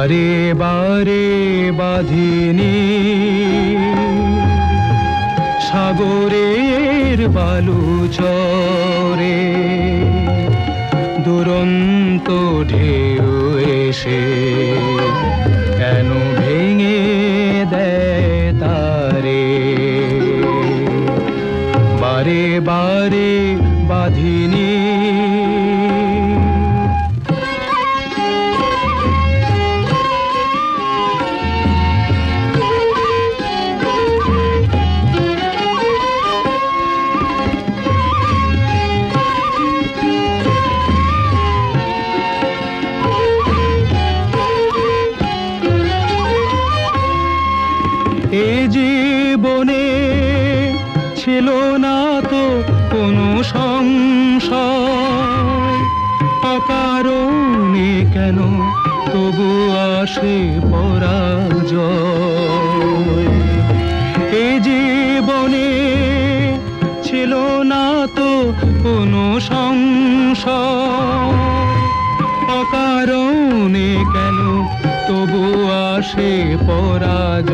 বারে বারে বাঁধিনি। সাগরের বালু চরে দুরন্ত ঢেউ এসে কেন ভেঙে দেয় তারে? বারে বারে বাঁধিনি। এ জীবনে ছিল না তো কোনো সংশয়। অকারণে কেন তবু আসে পরাজয়? এ জীবনে ছিল না তো কোনো সংশয়। আসে পরাজয়।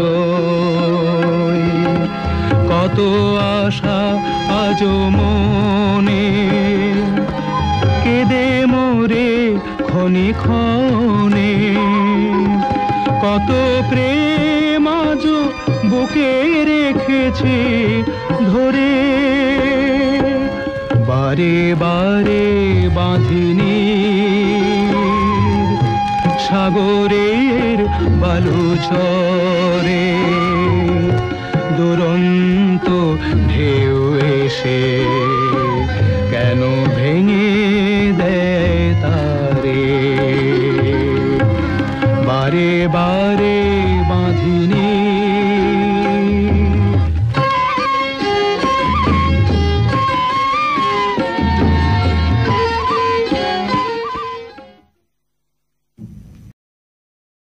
কত আশা আজ মনে। কেঁদে মোরে ক্ষণে খনে কত প্রেম আজ বুকে রেখেছি ধরে। বারে বারে বাঁধিনি সাগরের বালু চরে দুরন্ত ঢেউ এসে কেন ভেঙে দেয় তারে? বারে বার